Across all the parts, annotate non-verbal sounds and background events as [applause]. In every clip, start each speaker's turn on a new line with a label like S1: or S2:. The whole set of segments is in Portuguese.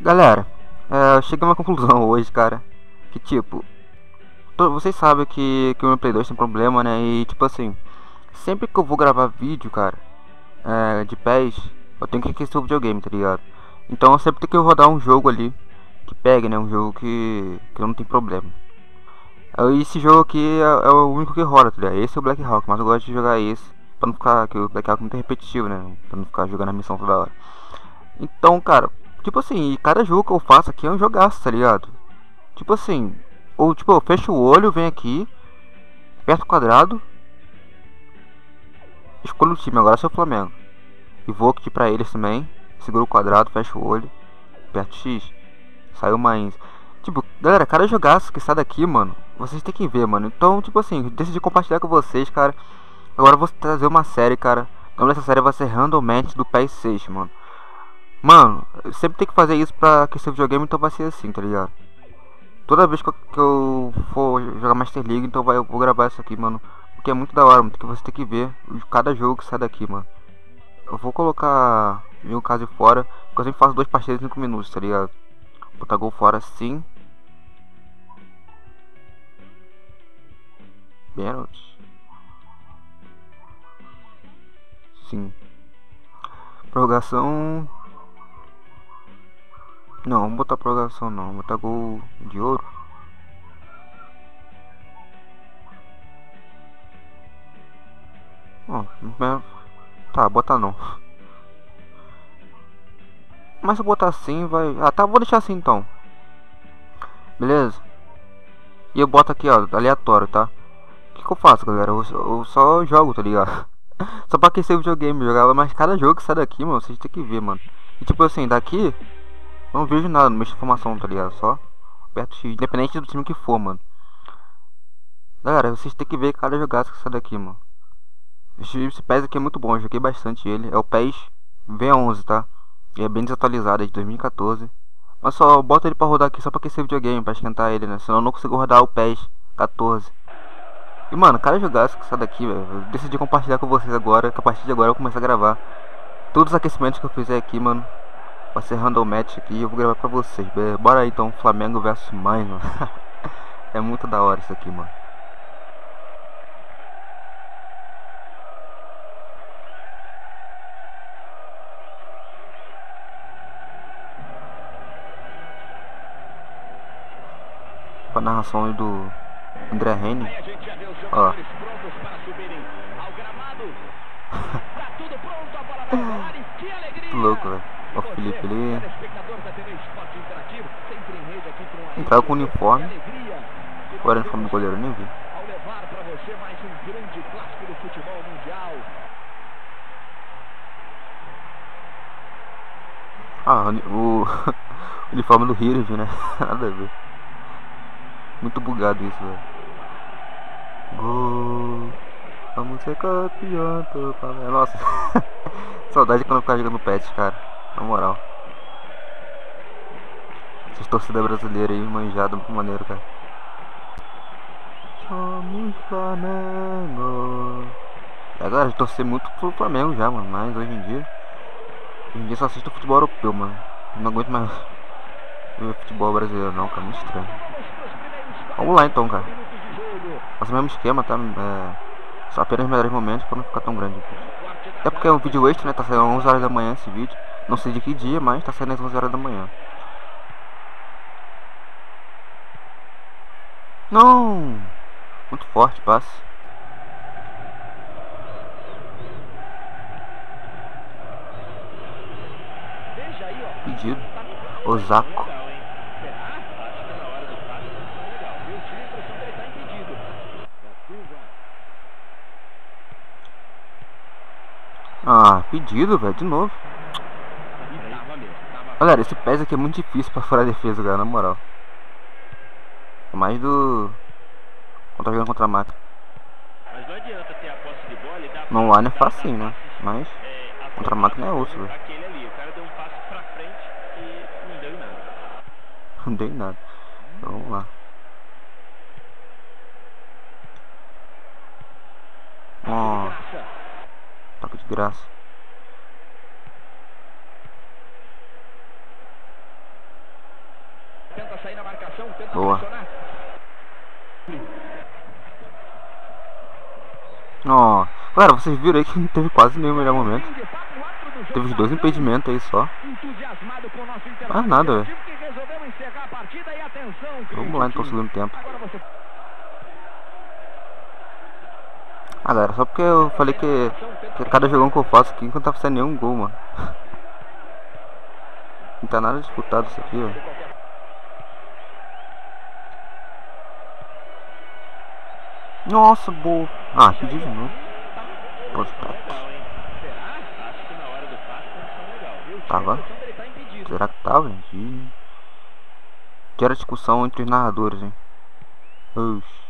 S1: Galera, é, eu cheguei a uma conclusão [laughs] hoje, cara. Que tipo, vocês sabem que, que o meu Play 2 tem problema, né? E tipo assim, sempre que eu vou gravar vídeo, cara, é, de pés, eu tenho que aquecer o videogame, tá ligado? Então sempre tenho que rodar um jogo ali que pegue, né? Um jogo que, que não tem problema. E esse jogo aqui é, é, o único que roda, tá ligado? Esse é o Black Hawk, mas eu gosto de jogar esse pra não ficar. que o Black Hawk é muito repetitivo, né? Pra não ficar jogando a missão toda hora. Então, cara, Tipo assim, cada jogo que eu faço aqui é um jogaço, tá ligado? Tipo assim, ou tipo, eu fecho o olho, venho aqui, aperto o quadrado, escolho o time, agora sou o Flamengo. E vou aqui pra eles também, seguro o quadrado, fecho o olho, aperto X, saiu mais. Tipo, galera, cada jogaço que sai daqui, mano, vocês tem que ver, mano. Então, tipo assim, decidi compartilhar com vocês, cara. Agora eu vou trazer uma série, cara. O nome série vai ser Random Match do PS6, mano. Mano, sempre tem que fazer isso pra aquecer o videogame, então vai ser assim, tá ligado? Toda vez que eu, que eu for jogar Master League, então vai, eu vou gravar isso aqui, mano. Porque é muito da hora, mano, que você tem que ver cada jogo que sai daqui, mano. Eu vou colocar um caso fora, porque eu sempre faço duas partidas em 5 minutos, tá ligado? Botar gol fora sim. Pênalti. Sim. Prorrogação não, vamos botar prorrogação não, vamos botar gol de ouro. Ó, tá, bota não. Mas se botar assim, vai... Ah, tá, vou deixar assim então. Beleza? E eu boto aqui, ó, aleatório, tá? O que, que eu faço, galera? Eu, eu, só jogo, tá ligado? [laughs] só pra aquecer o videogame, jogava, mas cada jogo que sai daqui, mano, vocês tem que ver, mano. E tipo assim, daqui não vejo nada, não mexo informação, tá ligado? Só aperto X, independente do time que for, mano. Galera, vocês tem que ver cada jogada que sai daqui, mano. Esse, PES aqui é muito bom, eu joguei bastante ele. É o PES V11, tá? Ele é bem desatualizado, é de 2014. Mas só bota ele pra rodar aqui só pra aquecer o videogame, pra esquentar ele, né? Senão eu não consigo rodar o PES 14. E mano, cada jogada que sai daqui, velho. Eu decidi compartilhar com vocês agora, que a partir de agora eu vou começar a gravar. Todos os aquecimentos que eu fizer aqui, mano. Vai ser random match aqui eu vou gravar pra vocês. Bora aí então, Flamengo versus mais, mano. [laughs] é muito da hora isso aqui, mano. A narração do André Rene. Ó. Muito louco, velho. Ó o Felipe ali. Entrava com o uniforme. Agora o uniforme do goleiro, nem vi. Ah, o, o [laughs] uniforme do Hirve, né? [laughs] Nada a ver. Muito bugado isso, velho. Gol. Vamos ser campeão, tô Nossa. [laughs] Saudade quando eu ficava jogando pet, cara. Na moral. Essas torcidas brasileiras aí, manjada, muito maneiro, cara. Somos Flamengo. Agora, eu torcer muito pro Flamengo já, mano. Mas hoje em dia. Hoje em dia só assisto futebol europeu, mano. Não aguento mais [laughs] ver futebol brasileiro, não, cara. Muito estranho. Vamos lá então, cara. Faça o mesmo esquema, tá? É, só apenas melhores momentos pra não ficar tão grande. Até porque é um vídeo extra, né? Tá saindo 11 horas da manhã esse vídeo. Não sei de que dia, mas tá saindo às 11 horas da manhã. Não! Muito forte, passe. Pedido. Osako. Ah, pedido, velho, de novo. Galera, esse PES aqui é muito difícil pra fora a defesa, galera, na moral. É mais do... Tá jogando contra a. Mas não lá não é fácil, né? Mas... Contra a máquina é osso, velho. Não deu nada. Então vamos lá. Ó. Oh. Toque de graça.
S2: Tenta sair na marcação, tenta
S1: Boa.
S2: pressionar.
S1: Ó, galera, vocês viram aí que não teve quase nenhum melhor momento. Teve os dois impedimentos aí só. Mais nada, velho. Vamos lá então, segundo tempo. Ah, galera, só porque eu falei que, que cada jogão que eu faço aqui não tá fazendo nenhum gol, mano. [laughs] Não tá nada disputado isso aqui, ó. Nossa, boa. Ah, pedi de novo. Prospect.
S2: Que?
S1: Tava?
S2: Tá.
S1: Será que tava, gente? Ih. Gera discussão entre os narradores, hein? Oxi.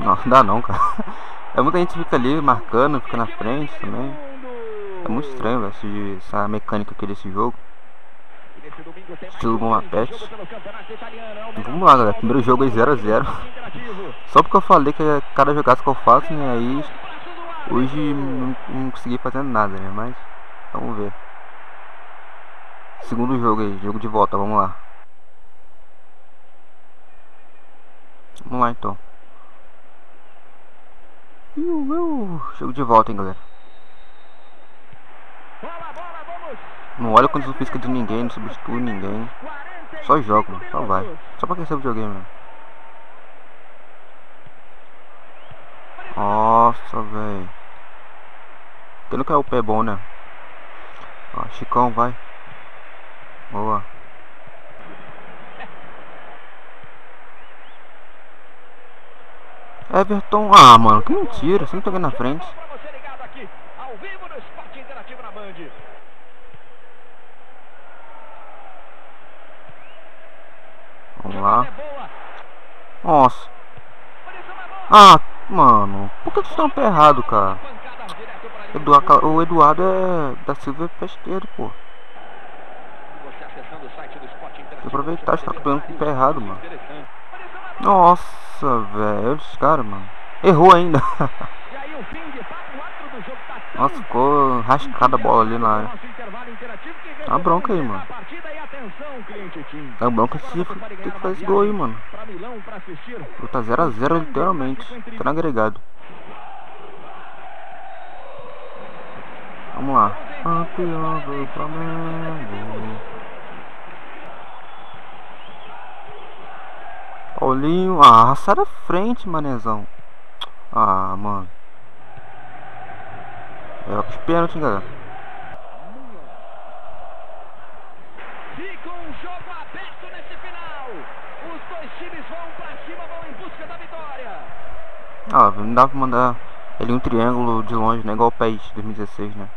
S1: Não dá não, cara. [laughs] É muita gente fica ali marcando, fica na frente também. É muito estranho, esse- essa mecânica aqui desse jogo. Estilo
S2: grande
S1: Pet.
S2: é
S1: Vamos lá, galera. Primeiro jogo aí 0x0.
S2: interativo. [laughs]
S1: Só porque eu falei que cada jogaço que eu faço, né? Aí hoje não, não consegui fazer nada, né? Mas vamos ver. Segundo jogo aí, jogo de volta, vamos lá. Vamos lá então. Iu, iu. Jogo de volta, hein, galera. Não olha quando não física de ninguém, não substitui ninguém.
S2: 45
S1: Só joga, mano, só vai. Só pra aquecer o videogame, mano. Nossa, velho. Pelo que é o pé bom, né? Ó, Chicão, vai. Boa. Everton. Ah, mano, que mentira. Sempre peguei na frente. Vamos lá.
S2: É.
S1: Nossa. Ah, mano. Por que vocês estão pé errado, cara? Eduardo,
S2: do
S1: o Eduardo é da Silva pé esquerdo, pô. Tem que aproveitar, tá pegando com o pé errado, mano. Nossa, velho. Olha esses caras, mano. Errou ainda.
S2: Tá
S1: Nossa, ficou rascada a bola ali na área.
S2: Resolveu
S1: bronca aí, mano. Dá bronca se tem que fazer esse gol aí, mano. Tá 0x0 literalmente. Tá no agregado. Vamos lá. Campeão do Flamengo. Paulinho. Ah, sai da frente, manezão. Ah, mano. É os pênaltis, galera.
S2: Fica um jogo aberto nesse final. Os dois times vão pra cima, vão em busca da vitória.
S1: Ah, não dá pra mandar ele um triângulo de longe, né? Igual o PES 2016, né?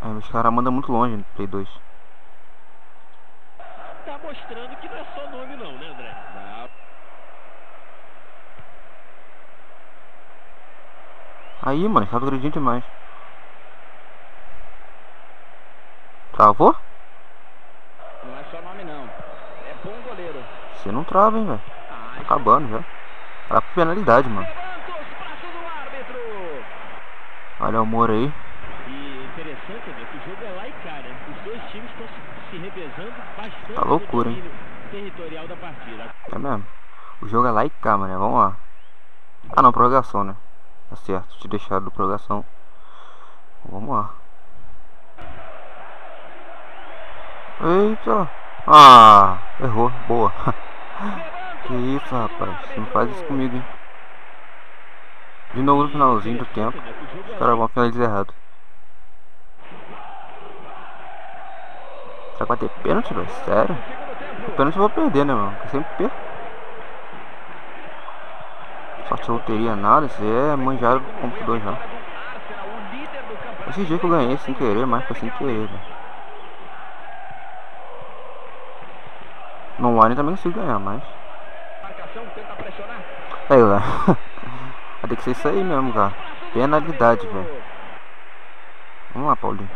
S1: Aí os caras mandam muito longe no Play 2.
S2: Tá mostrando que não é só nome não, né, André? Não.
S1: Aí, mano, tá agredindo demais. Travou?
S2: Não é só nome não. É bom goleiro.
S1: Você não trava, hein, velho. Tá acabando já. Tá com penalidade, mano.
S2: Levanta os braços do árbitro.
S1: Olha o Moura aí.
S3: Interessante, né, que o jogo é lá e cá, né? Os dois times estão se- revezando bastante
S1: Tá loucura, hein?
S3: territorial da partida.
S1: É mesmo. O jogo é lá e cá, mano. Vamos lá. Ah, não, prorrogação, né? Tá certo. Te deixaram do prorrogação. Vamos lá. Eita. Ah, errou. Boa. [laughs] que isso, rapaz. Não faz isso comigo, hein? De novo no finalzinho do tempo. Os caras vão finalizar errado. Será que vai ter pênalti, velho? Sério? O pênalti eu vou perder, né, mano? Eu sempre perco. Sorte loteria nada, isso é manjado do computador já. Esse dia que eu ganhei sem querer, mas foi sem querer, velho. No online também consigo ganhar, mas.
S2: Pressionar.
S1: Aí, galera. [laughs] Vai ter que ser isso aí mesmo, cara. Penalidade, velho. Vamos lá, Paulinho.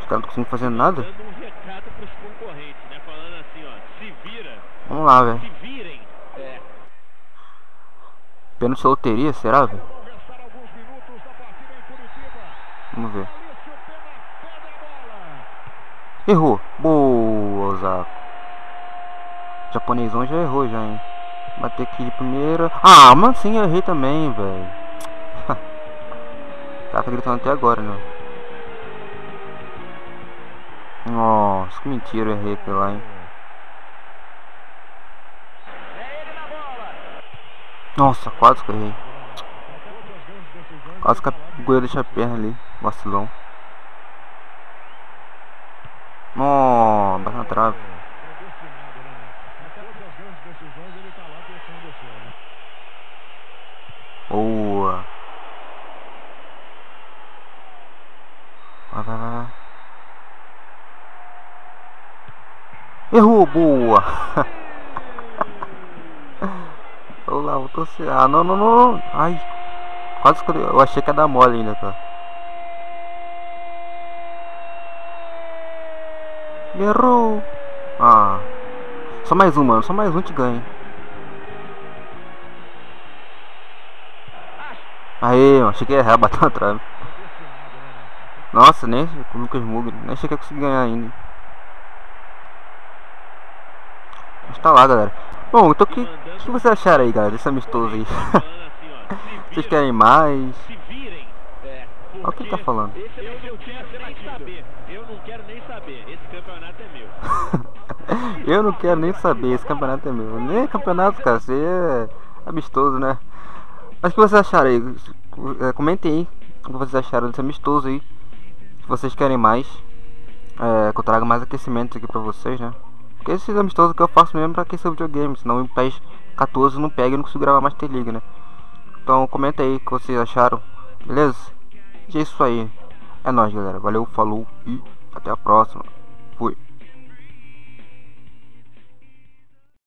S1: Os caras não conseguem fazer nada.
S3: dando um recado pros concorrentes, né? Falando assim, assim, ó. Se vira.
S1: Vamos lá, velho.
S2: É.
S1: Pênalti de loteria, será, velho?
S2: Da.
S1: Vamos ver. Errou. Boa, Zaco. O japonesão já errou já, hein. Bater aqui de primeira. Ah, mas sim, eu errei também, velho. [laughs] tá gritando até agora, né? Nossa, que mentira, eu errei aquilo lá, hein.
S2: É ele na bola.
S1: Nossa, quase que errei. Quase que a goleira deixa a perna ali. Vacilão. Nossa, bate na trave. Boa. Vai, vai, vai. vai. Errou, boa. [laughs] Vou torcer. Ah, não, não, não. Ai. Quase que eu, achei que ia dar mole ainda, cara. Errou. Ah. Só mais um, mano. Só mais um te ganha. mano. Achei que ia errar, [laughs] bateu na trave. Nossa, nem com o Lucas Mugre. Nem achei que ia conseguir ganhar ainda. Mas tá lá, galera. Bom, então o que, o que vocês acharam aí, galera, desse amistoso aí? [laughs] Vocês querem mais?
S2: É.
S1: Olha o que ele tá falando.
S3: Eu
S2: é
S3: não quero nem saber. Eu não quero nem saber. Esse campeonato é meu. [laughs]
S1: Eu não quero nem saber, esse campeonato é meu. Nem campeonato, cara, aí é amistoso, né? Mas o que vocês acharam aí? É, Comentem aí o que vocês acharam desse amistoso aí. Se vocês querem mais, é, que eu traga mais aquecimento aqui pra vocês, né? Porque esses amistosos que eu faço mesmo é pra aquecer o videogame, senão o PES 14 não pega e não consigo gravar Master League, né? Então comenta aí o que vocês acharam, beleza? E é isso aí. É nóis, galera. Valeu, falou e até a próxima. Fui.